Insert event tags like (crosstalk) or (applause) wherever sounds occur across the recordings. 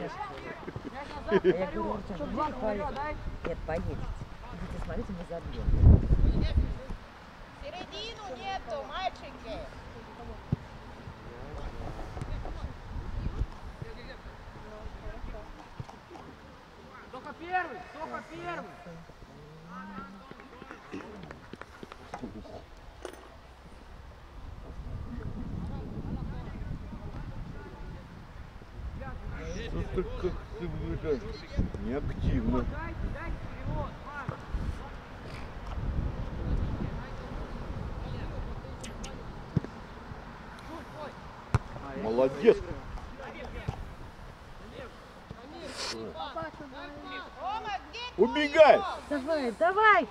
А я говорю, Артем, ну, поедете. Нет, поедете. Идите, смотрите, мы забьем. Середину нету, мальчики. Только первый, только первый. Что-то как-то это, неактивно. Дайте, дайте перевод, Марк. Молодец. Убегай! Давай, давай!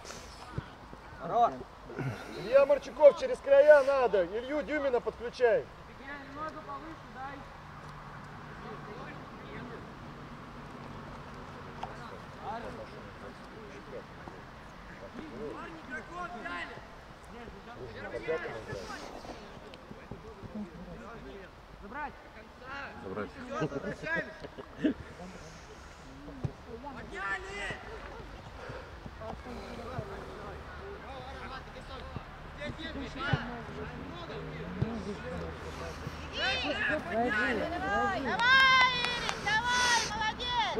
Илья Марчуков через края надо. Илью Дюмина подключай. Я немного повыше, Забрать. Забрать. Ирик, давай,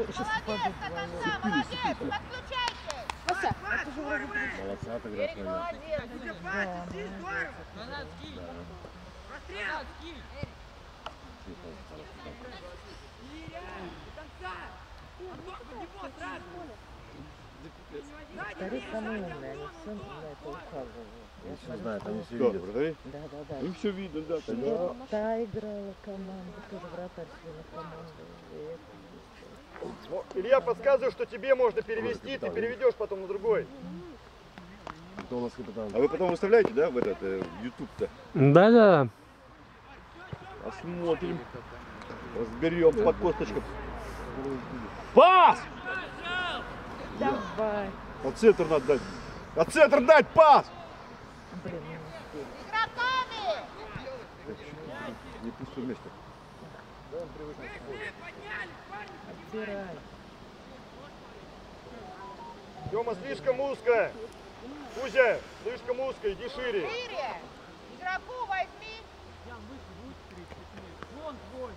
молодец, до конца, молодец, подключайтесь. Молодца ты Ирик, играешь. молодец. Назад скинь. Назад скинь. Старик самый умный, они все на это указывают. Я Все знают, они все видят. вратари? Да, да, да. Им все видно, да. Та играла команда, тоже вратарь сегодня команда. Ну, Илья, подсказываю, что тебе можно перевести, ты переведешь потом на другой. А вы потом выставляете, да, в этот, э, в YouTube-то? Да-да. Посмотрим. Разберем по косточкам. Пас! Давай. По центр надо дать. По центр дать пас! Блин. Игроками. Не пустое место. Отбирай. Тёма, слишком узко. Кузя, слишком узко, иди шире. Шире. Игроку возьми. Вон твой.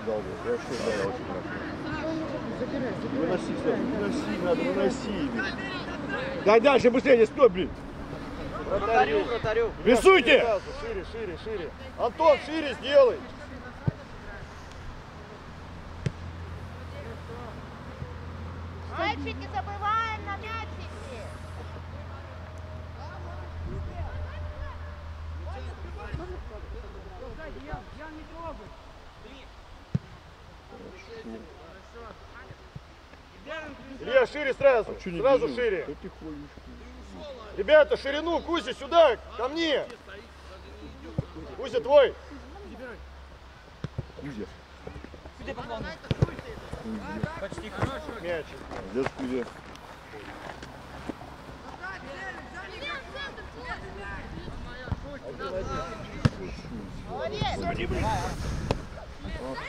Дал бы. Хорошо дал, очень хорошо. Выноси, выноси, надо, выноси. Дай дальше, быстрее, не стой, блин. Вратарю, вратарю. Рисуйте! Шире, шире, шире. Антон, шире сделай. Мальчики, забываем на мячики. Я, я не трогаю. Илья, шире сразу. Не Сразу шире. Ребята, ширину, Кузя, сюда, ко мне. Кузя, твой. Кузя. Мяч. Молодец, Кузя.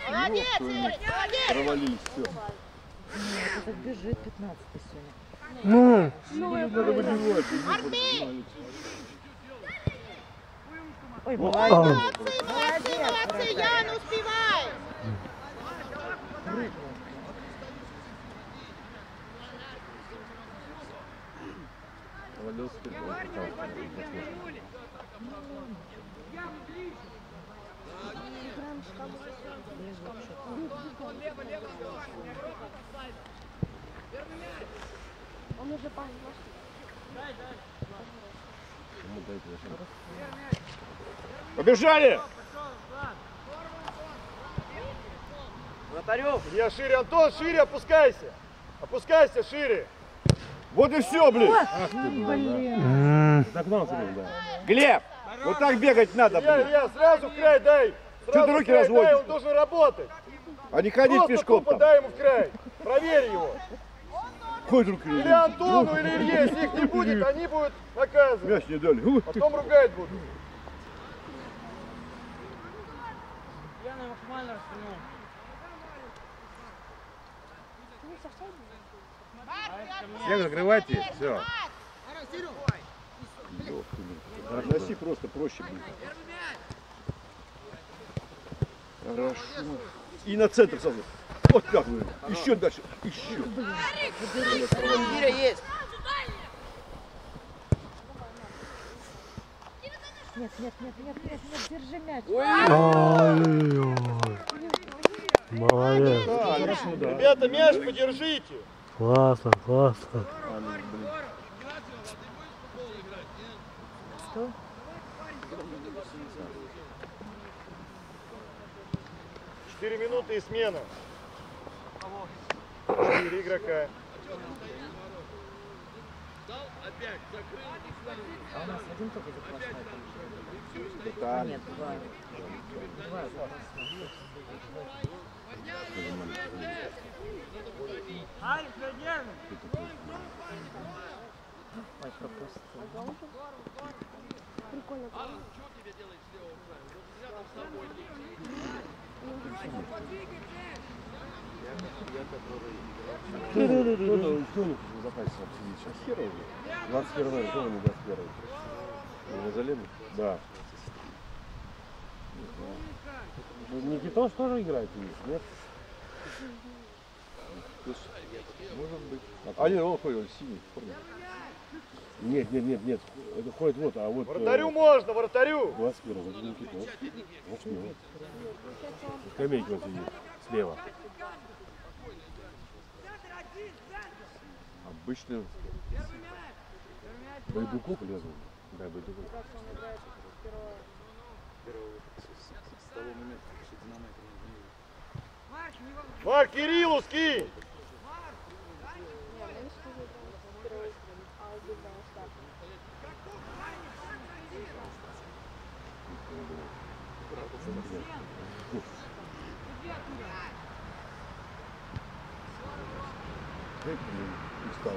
Молодец. Молодец. Провалились, все. Этот бежит 15 сегодня. Ну. Артем! Ой, Молодцы, молодец. молодцы, молодцы, Ян, ты был, пожалуйста. Кому дайте зачем? Побежали! Илья, шире, Антон, шире опускайся. Опускайся шире. Вот и все, блин! Ах ты, блин, блин, да. Глеб! Вот так бегать надо, блин. Илья, сразу в край дай. Сразу ты в руки край дай, разводишь? он должен работать. А не ходить Просто пешком тупо там. дай ему в край. Проверь его. Или Антону, или Илье. Если их не будет, они будут наказаны. Мяч не дали. Потом ругать будут. Я на максимально растянул. Всех закрывайте, все. Разноси просто проще будет. Хорошо. И на центр сразу. Вот так. Еще дальше. Еще. Мира есть. Нет, нет, нет, нет, нет, нет, держи мяч. Ой-ой-ой. Молодец. Да. Ребята, мяч подержите. Классно, классно. Что? Четыре минуты и смена. Четыре игрока. А у нас один только запасной. Да. Нет, два. Два запасных. Алекс, нервный. Ой, пропустил. Кто кто в запасе сидит сейчас? Уже. 21 номер, кто не 21 Мазалин? Да. Никитос тоже играет у них, нет? Может быть. А нет, он ходит, он синий. форме. Нет, нет, нет, нет. Это ходит вот, а вот... Вратарю э, можно, вратарю. 21 вот Никитос. Вот смело. Скамейка вот сидит, слева. Обычно Байдуков лезут. Да, Байдуков. Марк, скинь. Эй, блин, устал.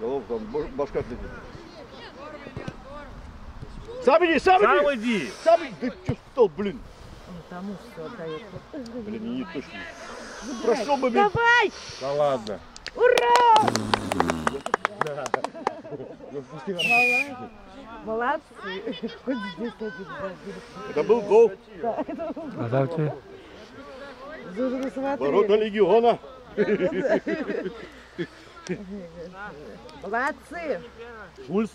Голов там баш- башка отлетит. Сам иди, сам иди! Сам иди! Сам иди! Да что стал, блин? Он тому все отдает. Блин, не точно. Прошел бы меня. Давай! Да ладно. Ура! Молодцы. Хоть здесь один. Это был гол. А там тебе? Зужину смотри. Ворота легиона. Молодцы. Шульц.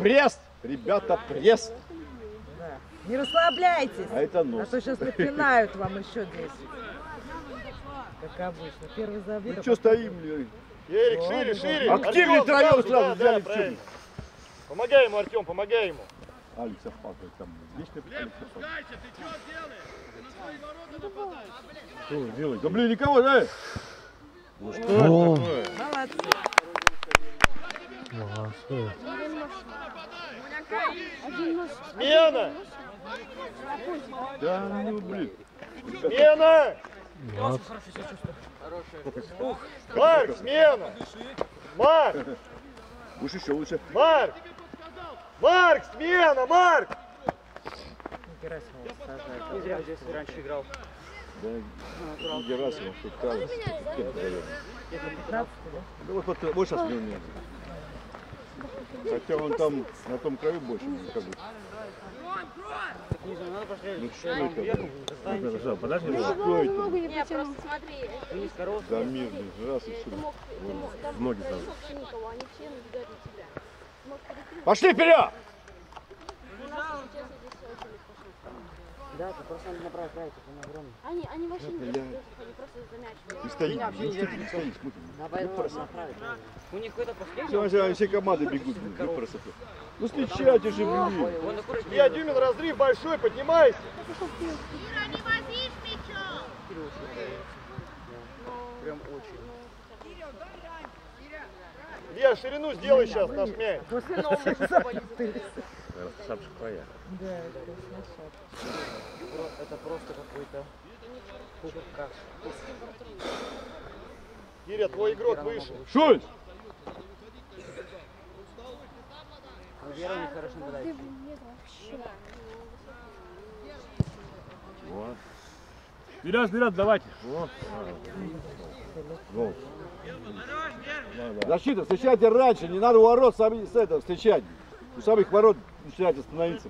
Пресс. Ребята, пресс. Да. Не расслабляйтесь. А это А нос. то сейчас напинают вам еще здесь. Как обычно. Первый забил. Ну а что стоим, блин? Ерик, шире, шире. Активнее троем сразу, взяли да, в правильно. Помогай ему, Артем, помогай ему. Алекс Ахпатов там. Лично Алекс Что делать? Да блин, никого, да? Ну что это такое? Молодцы. Молодцы. Смена! Да ну блин. Смена! Молодцы. Марк, смена! Марк! Лучше еще лучше. Марк! Марк, смена, Марк! Герасимова сажает. Не зря здесь раньше играл. Да, ну, Герасимов, тут кажется, кем наверное. 15 да? Да вот, вот, вот сейчас. Хотя он там на том краю больше, ну, как бы. Ну что? Ну, Подожди, Ну, просто смотри. Да, мирный, раз и все. ноги там. вообще никого, Да, ты просто надо направить править, это огромный. Они, они вообще не бегают, они просто за мяч. И стоит, ну, стоит, не стоит, смотрим. Давай его направить. У них какой-то последний. все, все команды бегут, блин, ну. Ну встречайте же, блин. Я Дюмин, разрыв большой, поднимайся! Ира, не возись мячом! Прям очень. Илья, ширину сделай сейчас наш мяч. (laughs) Запутались. Шапочка твоя. Да, это шапка. Про- Это просто какой-то каш. Киря, твой игрок выше. Шульц! Вера нападает. Вот. Вперед, вперед, давайте. Вот. Гол. Защита, встречайте раньше, не надо у ворот сами с этого встречать. У самих ворот начинать остановиться.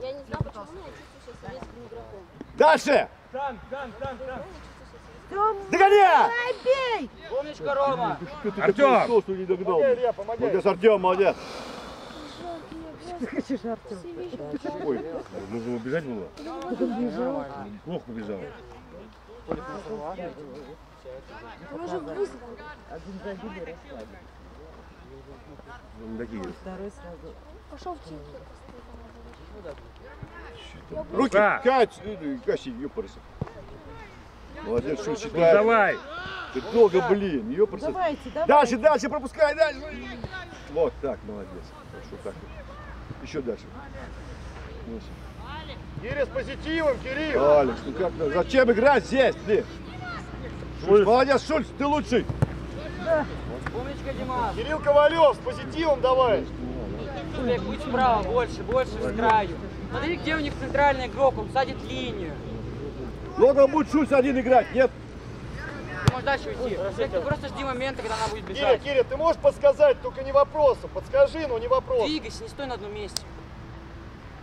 Я не знаю, почему, но я чувствую себя советским игроком. Дальше! Там, там, там, там. Догоняй! Умничка, Рома! Артем! Что, не догнал? Молодец, Артем, молодец. Хочешь, Артем? Ой, нужно убежать было. Плохо побежал. Один забили, расслабили. Ну, такие. Второй сразу. Пошел в тень. Руки! Так. Кать! э, Кащи, ёпарся. Молодец, что Ну, считает. давай. Ты долго, блин, ёпарся. Давайте, давайте. Дальше, дальше, пропускай, дальше. Вот так, молодец. Хорошо, так. Еще дальше. Ну, Киря с позитивом, Кирилл. Алекс, ну как, ну, зачем играть здесь, блин? Шульц, молодец, Шульц, ты лучший. Умничка, Дима! Кирилл Ковалев с позитивом давай. Олег, будь справа, больше, больше с краю. Смотри, где у них центральный игрок, он садит линию. Долго будет Шульц один играть, нет? Ты можешь дальше уйти. Олег, ты просто жди момента, когда она будет бежать. Киря, ты можешь подсказать, только не вопросом. Подскажи, но не вопрос. Двигайся, не стой на одном месте.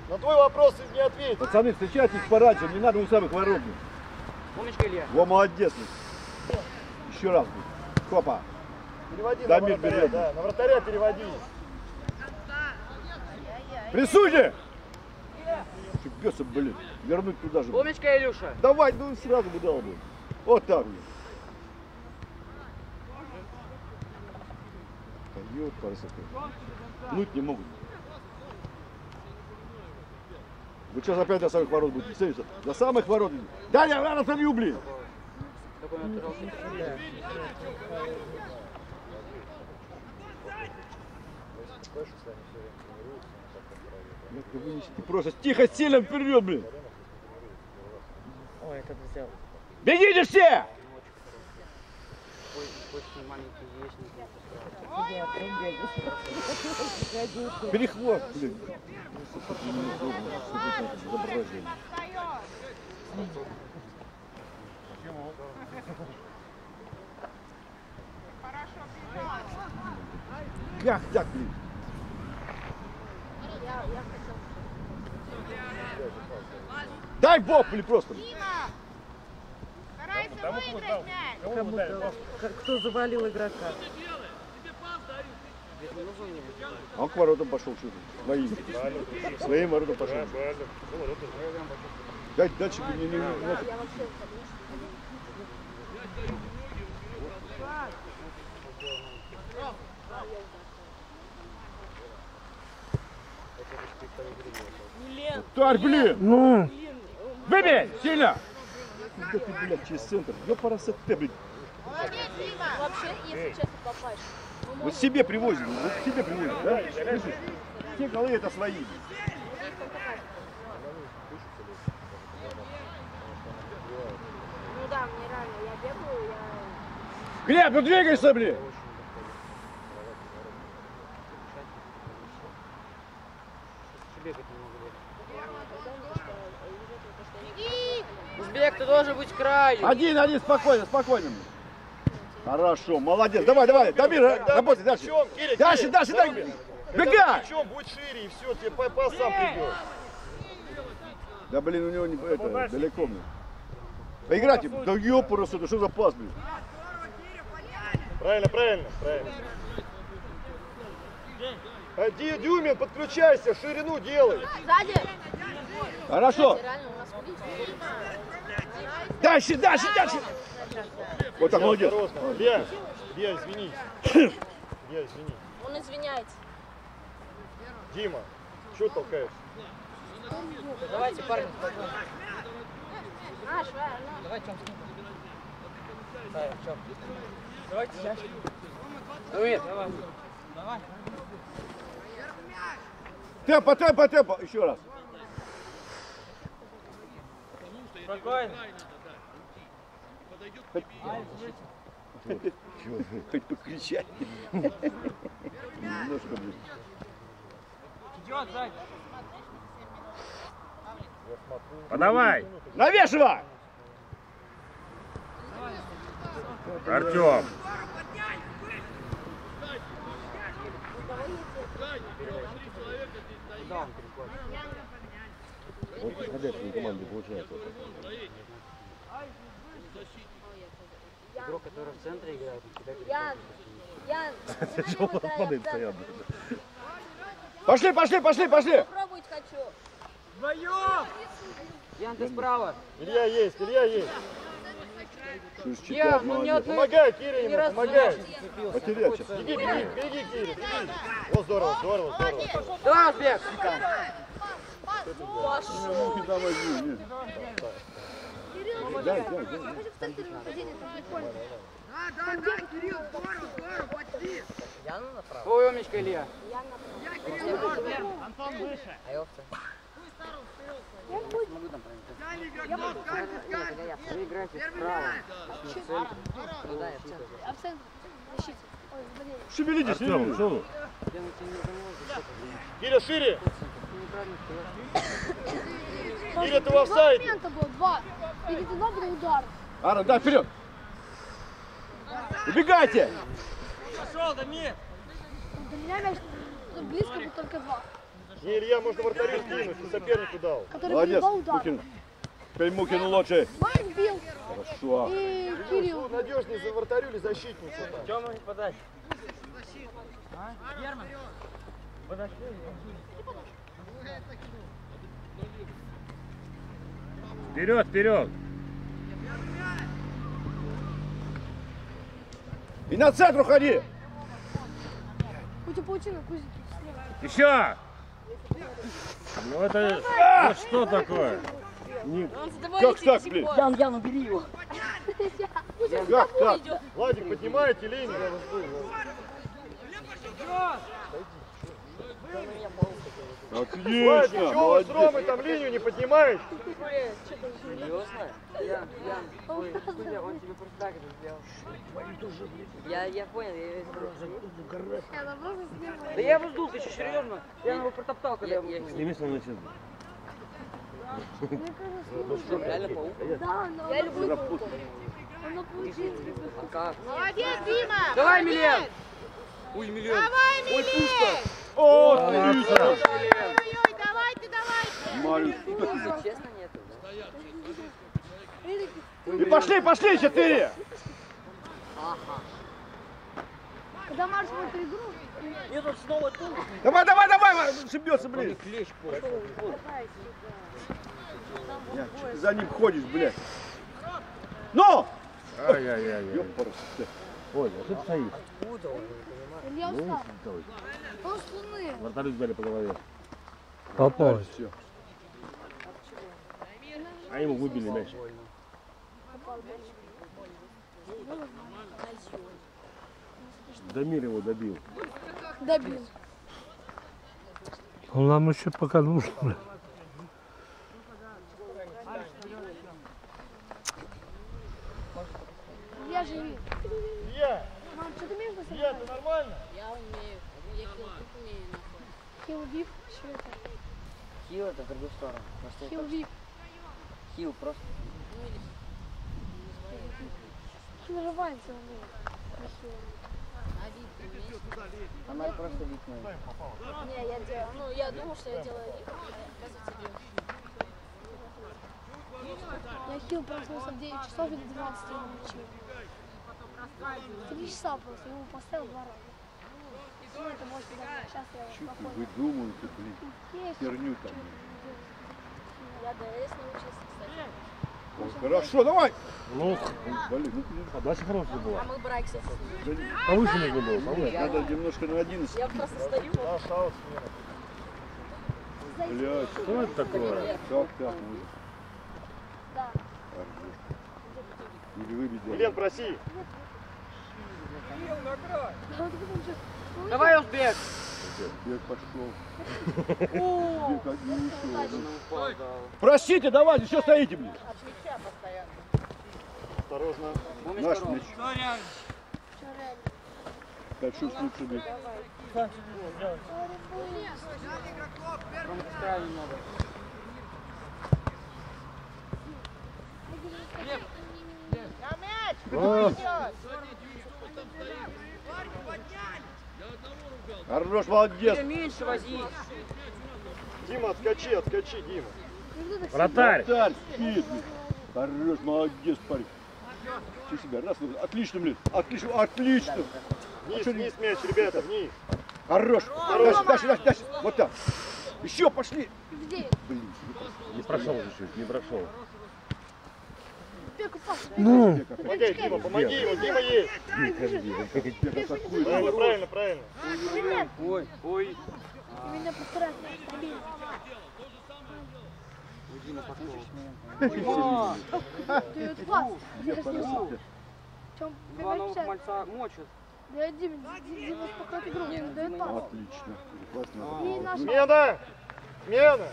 На твой вопрос не ответь. Пацаны, встречайте их пораньше, не надо у самых ворот. Умничка, Илья. Во, молодец. блин. Еще раз. Хопа. Переводи на Дамир вратаря, берет. да, на вратаря переводи. Прессуйте! Пёса, блин. Вернуть туда же. Умничка, Илюша. Давай, ну сразу бы дал бы. Вот так. Пойдет, красота. Пнуть не могут. Вы сейчас опять до самых ворот будете целиться? До самых ворот. Да, я рано солью, блин. Какой он отыгрался. Ну, ты Просто тихо, сильно вперед, блин. Ой, этот взял. Бегите все! Перехват, блин. Изображение. Как так, блин? Дай бог, блин, просто. Старайся выиграть мяч. Кому-то. К- Кто завалил игрока? А он к воротам пошел что-то. Своим. Своим воротам пошел. Дай дальше, блин, не, не, не, Тварь, блин! Ну, Выбей! Сильно! Да ты, блядь, через центр. Ёпарасет ты, блядь. Молодец, Дима. Вообще, если честно, попасть. Вот себе привозим, вот себе привозим, да? Слышишь? Все голы это свои. Ну да, мне реально, я бегаю, я... Глеб, ну двигайся, блин! Бегать не могу. Узбек, ты должен Один, один, спокойно, спокойно. Хорошо, молодец. Давай, давай, Дамир, работай дальше. Дальше, дальше, бег. Бегай! Мячом будь шире, и все, тебе па- пас сам придет. Да, блин, у него не, это, далеко, блин. Поиграйте, да ёпарас, это что за пас, блин? Правильно, правильно, правильно. А, Ди- Дюмин, подключайся, ширину делай. Сзади! Хорошо. Дальше, дальше, дальше. Вот так, молодец. Осторожно. Илья, Илья, извини. Илья, извини. Он извиняется. Дима, что толкаешь? Давайте, парни. Давай, Тём, с ним. Давай, Тём. Давайте чаще. Давид, давай. Давай. Темпо, темпо, темпо. Еще раз. Спокойно. Хоть покричать. Немножко ближе. Идет. Подавай. Навешивай! Артем. Вот подходящей команды получается. Игрок, который в центре играет. Ян, Ян, Чего он падает постоянно? Пошли, пошли, пошли, пошли! пробовать хочу. Ян, ты справа. Илья есть, Илья есть. Читать, ну не молодец. одной... Помогай, Кире Ни ему, помогай. Потерял сейчас. Беги, беги, беги, Кире, беги. О, здорово, здорово, здорово. Давай, Узбек. Ну, давай, возьми, не. Дай, дай, дай. Хоть в центре нападения, это прикольно. Ой, умничка, Илья. Могу там пройти. Вы играете справа. Ну да, я в центре. А в центре. Блин. Шевелитесь, Артем? Я. Киря, шире. Киря, ты в офсайде. момента было, два. Или туда был удар. Ара, да, вперед. Убегайте. До меня мяч близко был только два. Не, Илья, можно вратарю скинуть, ты сопернику дал. Который Молодец, два удара. Мухин. Теперь Мухин лучше. Майк бил Хорошо. и Кирилл. Надежнее за вратарю или защитницу? Тёма, не подай. А? Герман. Подошли. Вперед, вперед. И на центр уходи. Кузя паутина, Кузя. Еще. Ну это, это что такое? Не- Как так, блин? Ян, Ян, убери его. Как так? Владик, поднимаете линию. Отлично, чего вы с. Ромой там линию не поднимаете? Серьезно? Ой, Кузя, он тебе просто так это сделал. Я, я понял, я. Я. Да я его сдул, ты что, серьезно? Я его протоптал, когда я его. Сними свой начал. Что, реально паук? Да, но я люблю паука. Он на паутине. А как? Молодец, Дима! Давай, Милен! Ой, Милен! Давай, Милен! Отлично. Давайте, давайте! Ну, Честно, нету, да? И пошли, пошли, четыре. Когда Марш будет игру, Нет, он снова тут. Давай, давай, давай, шибется, блин. Клещ за ним ходишь, блядь? Ну! Ай-яй-яй. Оля, а что ты стоишь? Илья Ну, устал. Он с луны. Сдали по голове. Попал. Все. А ему выбили мяч. Дамир его добил. Добил. Он нам еще пока нужен. Илья живи. Илья, Мам, что ты быстро Илья, играть? ты нормально? Хил вип. Что это? Хил это в другую сторону. Просто Хил это вип. хил просто. Хил рванится. А хил. Она просто викнула. Не, я делаю. Ну, я думал, что я делаю вип. Я хил проснулся в 9 часов или 12 ночи. Три часа просто, я его поставил два раза. Ну, это может быть, сейчас я ты спокойно. выдумываете, блин? Херню там. Я ДС научился, кстати. О, Хорошо, давай. Ну, Блин, ну подача хорошая была. Мы Брайксов. Повыше нужно было, повыше. надо немножко на 11. Я просто стою. Блядь, Что это такое? как так? Да. выбить. Елен, проси. Давай, Узбек! Бег пошел. Бег да. Просите, давайте, что стоите, блин? Осторожно. Наш мяч. Хочу с лучшими. Рома, с краю немного. Хорош, молодец. Тебе меньше возить. Дима, отскочи, отскочи, Дима. Вратарь. Вратарь, спит. Хорош, молодец, парень. Все себя, раз, ну, отлично, блин, отлично, отлично. Вниз, вниз мяч, ребята, вниз. Хорош, дальше, дальше, дальше, дальше, вот так. Еще пошли. Блин, Не прошел чуть-чуть, не прошел. Ну, Помогай, Дима, помоги ему, Дима есть. Правильно, правильно, правильно. Ой, ой. Меня. Стабильно. Дима, Ты пас. Чем мальца мочат. Да, Дима, Дима успокоит игру. Дает пас. Отлично. Классно. Смена! Смена!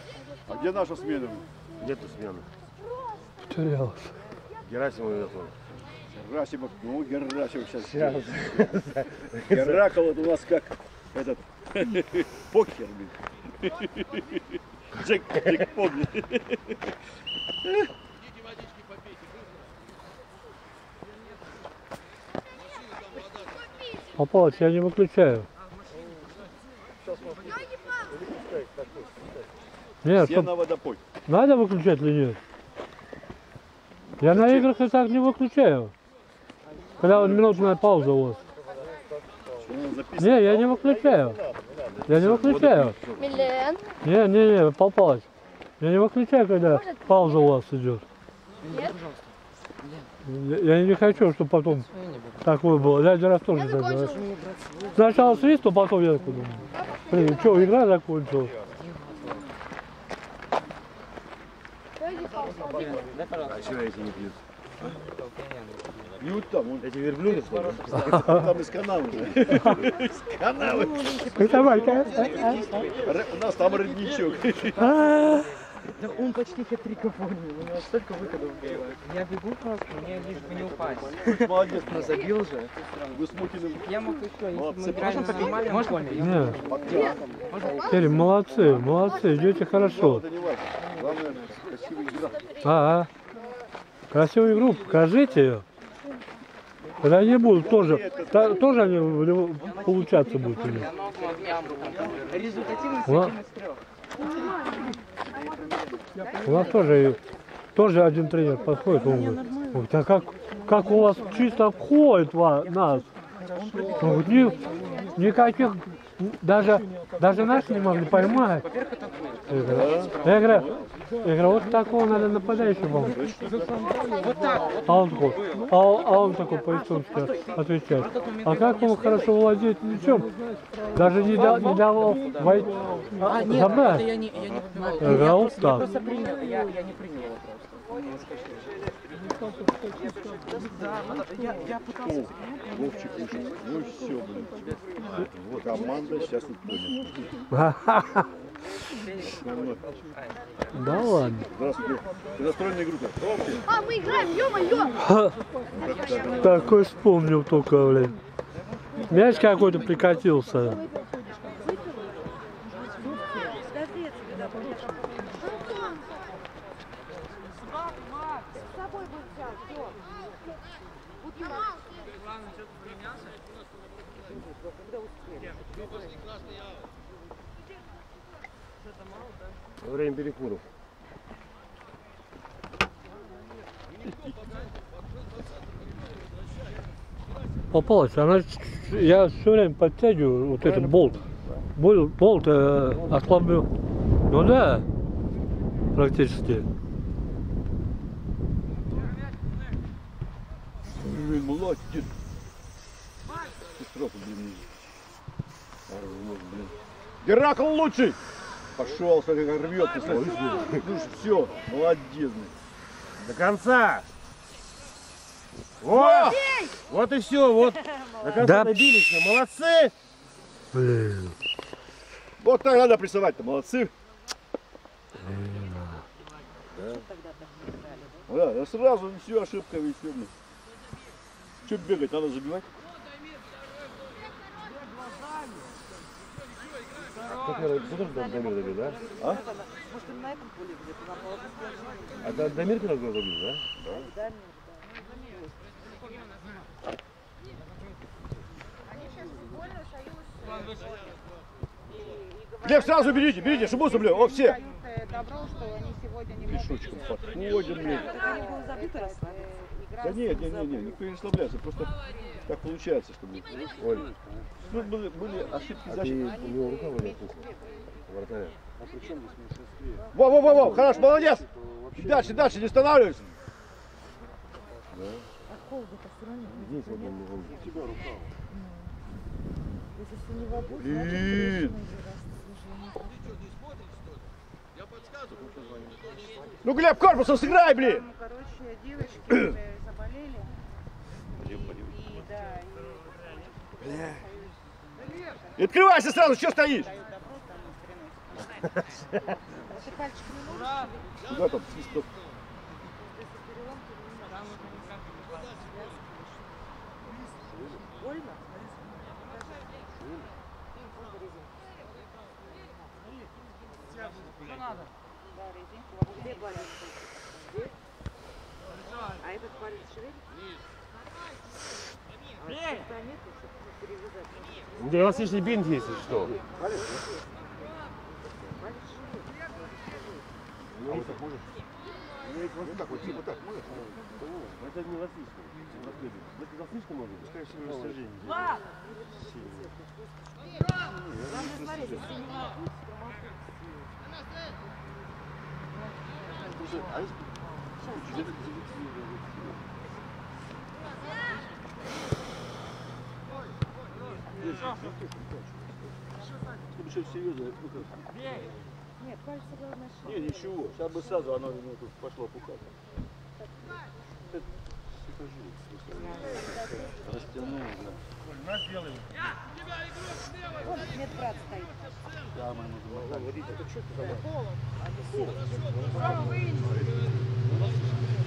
А где наша смена? Где ты смена? терялся. Герасимов готов. Герасимов, ну Герасимов сейчас. Геракл это у нас как этот (laughs) покер, блин. Джек, Джек помнит. Попалось, я не выключаю. Нет, Все чтоб- на водопой. надо выключать или нет? Я на играх и так не выключаю. Когда вот минутная пауза у вас. Не, я не выключаю. Я не выключаю. Милен. Не, не, не, попалось. Я не выключаю, когда пауза у вас идет. Нет? Я, я не хочу, чтобы потом такое было. Я один раз тоже Я так. Сначала свист, а потом я подумал. Блин, что, игра закончилась? Пойди, пас. Один. А чего эти не пьют? Пьют там, Эти верблюды, что ли? там из канавы. Из канавы. Давай, У нас там родничок. Да он почти хэт-триков у него столько выходов было. Я бегу просто, мне лишь бы не упасть. Молодец. Но забил же. Вы с Мутиным Я мог еще, если Молодцы. мы нормальном Можно поле. я Не, подтягиваем. теперь молодцы, молодцы, идете хорошо. Игра. Ага. Красивую игру, покажите ее. Когда они будут тоже, та- тоже они получаться будут у них. Результативность один из трех. У нас тоже, тоже один тренер подходит, он говорит, а как, как у вас чисто входит ва- нас? Он говорит, «Ни- никаких, даже, даже нас не могли поймать. Я говорю, я говорю, я говорю, вот такого надо нападающего. А он такой, а, а он такой по-эстонски отвечает. А как он хорошо владеет мячом, даже не, да- не давал войти, а, забрать. я не, я не. Я говорю, а вот так. принял, я, я не принял Вовчик вышел. Ну все, блин. Команда сейчас тут понял. Да ладно. Здравствуйте. Ты настроенная группа? А, мы играем, ё-моё! Такой вспомнил только, блин. Мяч какой-то прикатился. С собой будет взять, всё. Во время перекуров. Попалась. Она, я все время подтягиваю вот этот болт. Болт, болт э, ослаблю. Ну да, практически. Блин, молодец. Блин. Геракл лучший! Пошел, смотри, как рвет. Ну все, молодец. блин. До конца! Вот! Вот и все, вот. До конца Да. добились, мы молодцы! Блин. Вот так надо прессовать-то, молодцы. Да, да сразу все и все. Че бегать, надо забивать. Как я ты тоже Дамир добил, да? А? Может, он на этом поле где-то А да- Дамир гол забил, да? Да, Глеб, сразу берите, берите, чтобы блин, о, все. Что Пешочком подходим, блин. да. Играть. Да нет, нет, нет, нет, никто не расслабляется, просто так получается, чтобы... Оль, ну, были, были ошибки А ты, защиты. у него рука болит, вратаря. Во, во, во, во, хорош, молодец! И дальше, дальше, не останавливайся. А холода-то все равно нет. Здесь вот он, он. Если все не в обоих, Блин. значит, точно уже раз служение. Ну, Глеб, корпусом сыграй, блин! Ну, короче, девочки э, заболели. И да, и И открывайся сразу, что стоишь? Куда там свисток? Больно? Да, резинку. Где болит? Здесь? А этот палец шевелит? А шприца нету, чтобы перевязать? Да у вас лишний бинт есть, если что. Ну, вот так можешь? Это не лосишка. Это лосишка может быть? Скорее всего, растяжение. Главное, смотри, если не находится, то Еще серьезно. Нет, пальцы главное Не, ничего, сейчас бы сразу оно ну, тут пошло пухать. Растянул, да. Вот медбрат стоит. Да, мы можем. Это что ты Иди,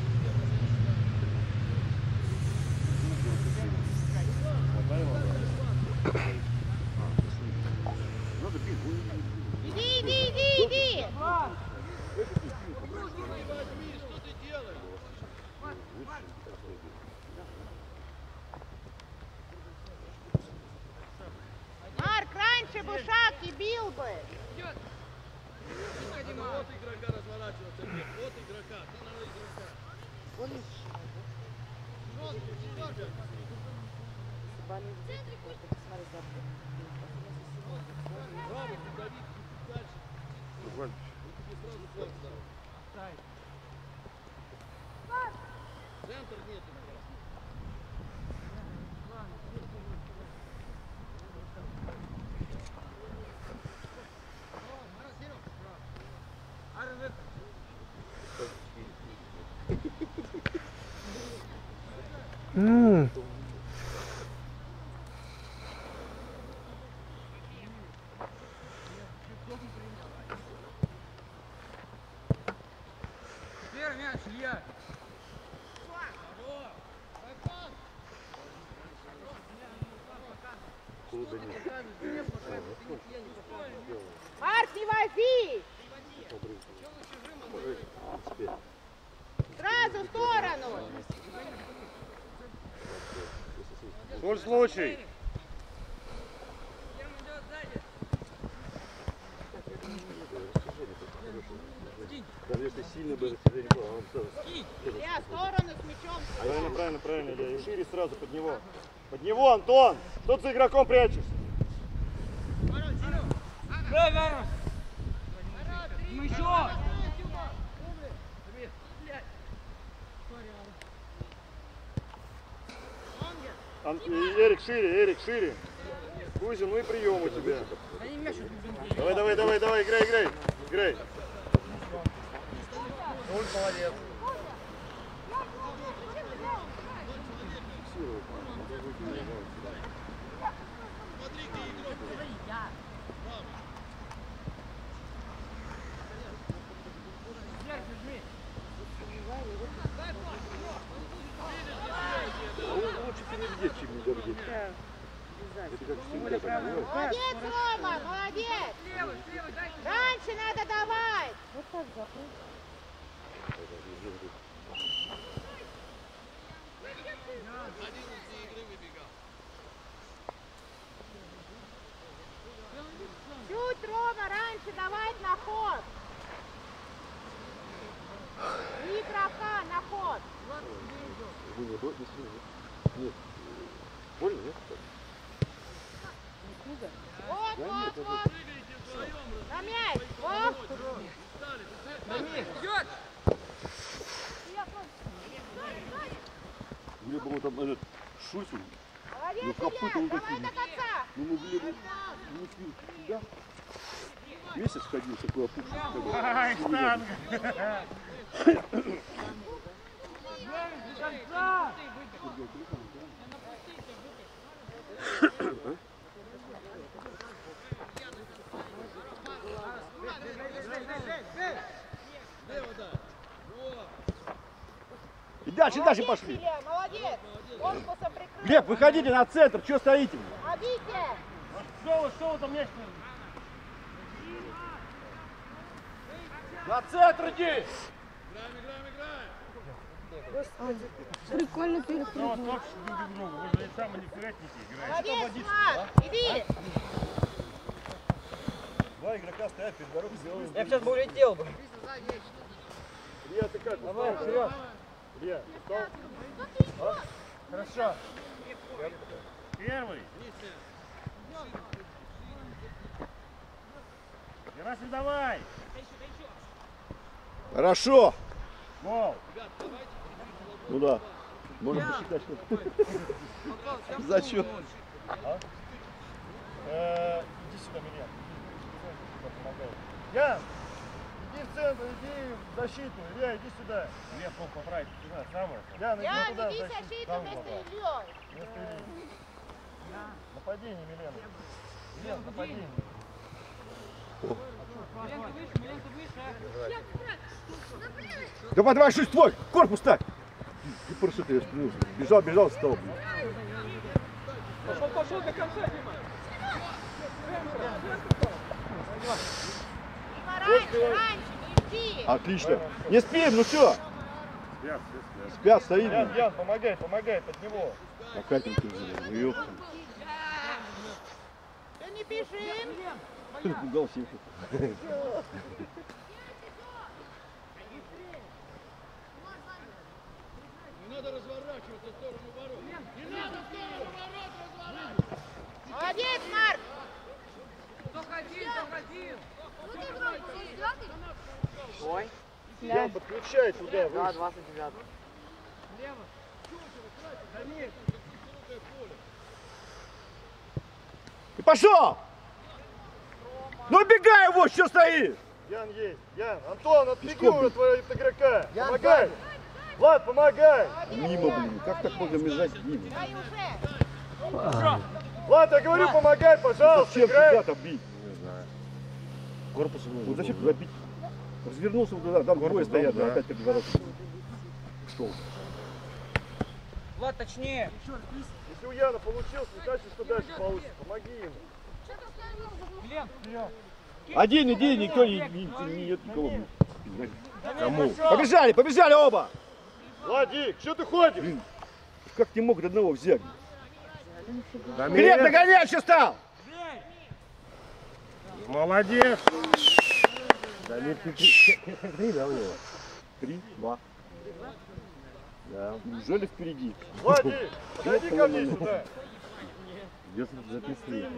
болит. Вот, посмотри, забыл. М, Марк, не вози! Сразу в сторону! Коль случай. Даже если сильно бы растяжение было, он сразу Илья, в сторону с мячом. Правильно, правильно, правильно, Илья. И шире сразу под него. Под него, Антон! Ты за игроком прячешься? Ан- Эрик, шире, Эрик, шире. Кузя, ну и прием у тебя. Давай, давай, давай, давай, играй, играй. Играй. Лучше Молодец, Рома, молодец! Раньше надо давать! Чуть, Рома, раньше давать на ход! И игрока на ход! Нет. Больно, нет? Вот, вот, вот! На мяч! Вот! Мне бы вот там этот Шусин, Молодец, Ну, копыта до конца! ну могли бы внесли сюда. Месяц ходил такой опухший. И дальше, дальше Молодец, пошли. Илья, молодец! Корпусом прикрыл! Глеб, выходите на центр, что стоите? Помогите! На центр иди! Молодец, Марк! Иди! Два игрока стоят перед дорогой. Я бы сейчас бы улетел бы. Илья, ты как? Давай, вперед. Илья, устал? А? Хорошо. Первый. Герасим, давай. Хорошо. Гол. Ну да. Можно посчитать, что зачет. Э, Иди сюда, Мирьян. Помогай. Ян, иди в центр, иди в защиту. Илья, иди сюда. Илья, мог поправить сюда, самое. Ян, иди Я туда, в веди защиту. вместо. Ильей! Вместо Ильи. Нападение, Милена. Милен, нападение. Давай, давай, шесть твой, корпус ставь. И просто ты остановился. Бежал, бежал, стал. Дима, раньше, раньше, не иди! Отлично. Не спим, ну все. Спят, спят. Спят, стоит. Ян, Ян, помогай, помогай под него. Опять ты ну ёпта. Да не бежим! Ты напугался. ехал. Молодец, Марк! Ой, Ян, подключай туда. да, выше. 29. И пошел! Ну убегай его, что стоишь? Ян есть. Ян, Антон, отбеги от твоего игрока. Помогай. Влад, помогай. Мимо, блин. Как так можно бежать мимо? Уже! Влад, я говорю, помогай, пожалуйста, Зачем играй. бить? Корпусом Вот зачем туда бить? Развернулся туда, там двое стоят, да. опять перед воротами. Что? Влад, точнее. Если у Яна получилось, не значит, что дальше получится. Помоги ему. Один иди, никто не, не, не- нет никого. Кому? Побежали, побежали оба! Владик, что ты ходишь? Как ты мог одного взять? Глеб, догонять еще стал! Молодец. Дамир, ты три, три, да, у него? Три, два. Да. Неужели впереди? Владик, подойди ко мне сюда. Где записали?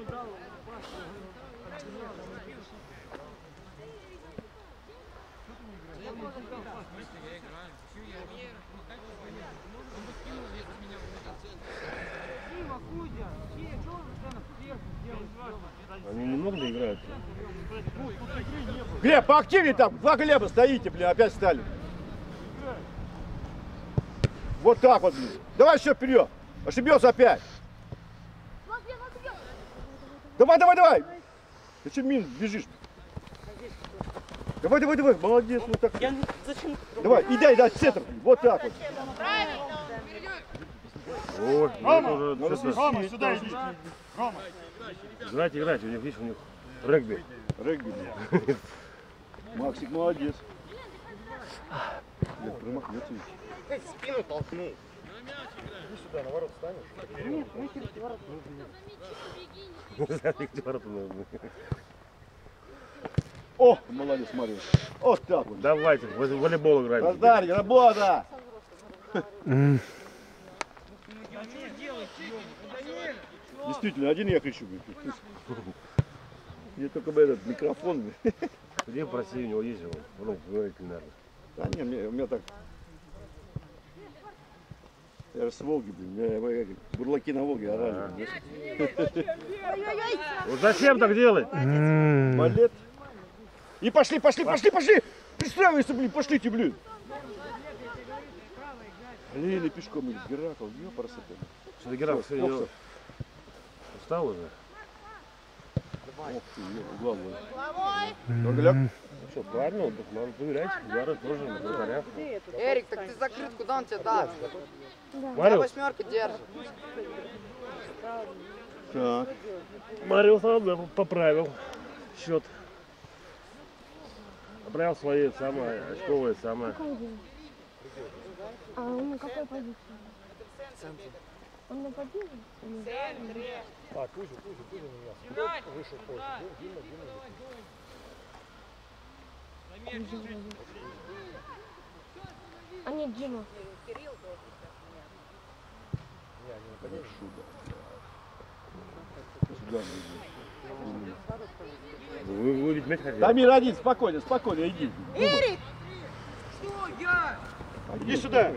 Они немного играют. Глеб, поактивнее там, два Глеба стоите, блин, опять стали. Вот так вот, блин. Давай еще вперед. Ошибется опять. Давай, давай, давай! Ты что мин бежишь? Давай, давай, давай, молодец, вот так. Я зачем? Давай, и дай, дай, центр, вот так вот. Рома, уже надо честно. Рома, сюда иди. Рома. Играть, играть, у них, видишь, у них регби. Регби. (laughs) Максик молодец. Блядь, промахнется ведь. Спину толкнул. Иди сюда, на ворот станешь. Не знаю, где ворота нужны. О, молодец, Марин. Вот так вот. Давайте, в волейбол играем. Раздарь, работа! М. Действительно, один я кричу. Мне только бы этот микрофон. Где проси, у него он, ну, говорите, наверное. А не, мне, у меня так... Я же с Волги, блин. У меня, мои, как бурлаки на Волге орали. Вот зачем так делать? Балет. И пошли, пошли, пошли, пошли! Пристраивайся, блин, пошлите, блин! Лили пешком, Геракл, ёпарасы ты. Что ты, Геракл, сегодня всё. устал уже? Ох ты. М. Торгаляк. Ну что, правильно, надо проверять, удары тоже на вратаря. Эрик, так ты закрыт, куда он тебе даст? Я Мариус, восьмерки держит. Так. Мариус да, поправил счет. Поправил свои самые очковые, самые. А он на какой позиции? Он на позиции? Так, Кузю, Кузю, Кузю на меня. Вышел позже. Дима, Дима. А нет, Дима. Сюда, блин. Вы, вы ведь мяч хотели? Дамир один, спокойно, спокойно, иди. Эрик, Иди сюда.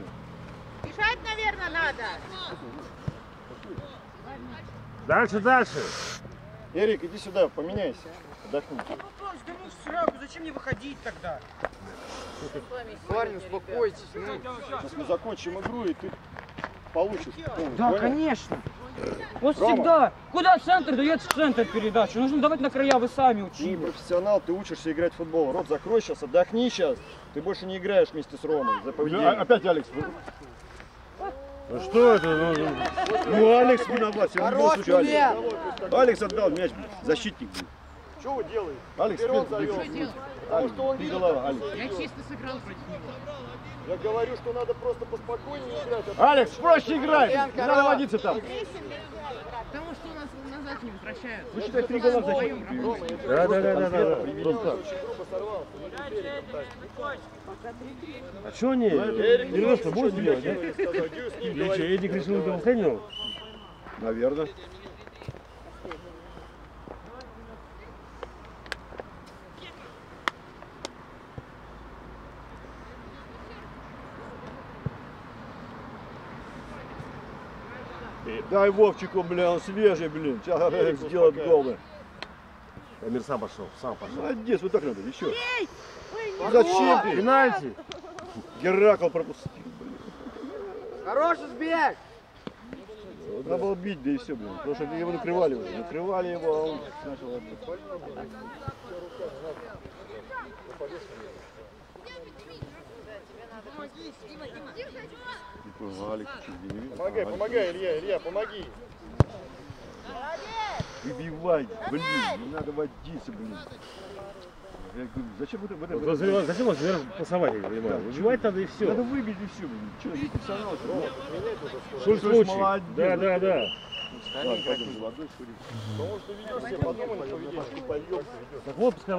бежать, наверное, надо. Дальше, дальше. Эрик, иди сюда, поменяйся. Отдохни. Вопрос, да ну сразу, зачем мне выходить тогда? Парни, успокойтесь. Ну, Сейчас мы закончим игру, и ты получишь. Да, конечно. Вот Рома. всегда. Куда центр дается центр передачи? Нужно давать на края, вы сами Ты учили. профессионал, ты учишься играть в футбол. Рот закрой сейчас, отдохни сейчас. Ты больше не играешь вместе с Ромой за поведение. Опять Алекс. Ну что это? Ну, ну, Ну, Алекс виноват. Хорош, Алекс. Алекс отдал мяч, блин. защитник. блин. Что вы делаете? Алекс, вперед, завел. беги. Потому что он Ты видит. голова, Алекс. Я говорю, что надо просто поспокойнее играть. а Алекс, проще играй. Не надо водиться там. Потому что у нас назад не возвращают. Ну, считай, три гола защитник. да, да, да, да, да. Просто А что они? Перенос-то будешь делать, да? Эдик решил до последнего? Наверное. Дай Вовчику, бля, он свежий, блин. Сейчас сделает гол. бля. Амир сам пошел, сам пошел. Молодец, вот так надо, еще. Зачем ты? Пенальти. Геракл пропустил, блин. Хороший сбег! Надо было бить, да и все, блин. Потому что его накрывали уже. Накрывали его, а он начал отбить. Какой Валик, что, не видно? Помогай, Валик. помогай, Илья, Илья, помоги. Выбивай, блин, не надо водиться, блин. Я говорю, зачем это, это, Вот это- зачем- вас наверное, пасовать, я понимаю. Выбивать надо и Надо все. выбить и все, блин. Че, ты случай? молодец. Да, да, да. Ладно, пойдем за водой сходим. Потому что видишь, все подумали, что видишь, пойдем. Так вот, пускай